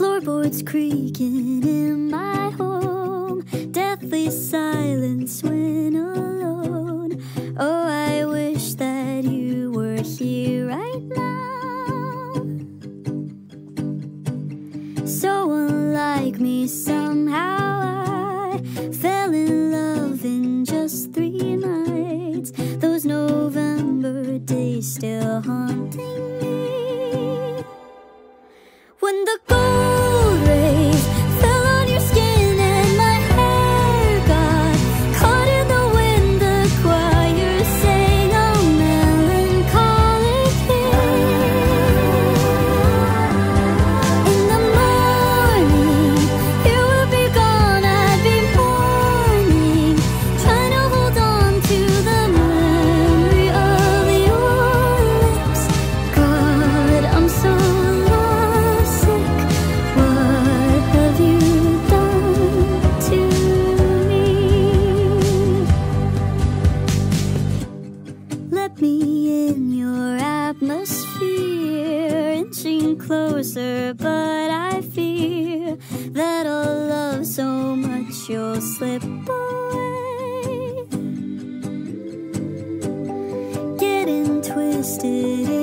Floorboards creaking in my home, deathly silence when alone. Oh, I wish that you were here right now. So unlike me, somehow I closer, but I fear that I'll love so much you'll slip away. Getting twisted.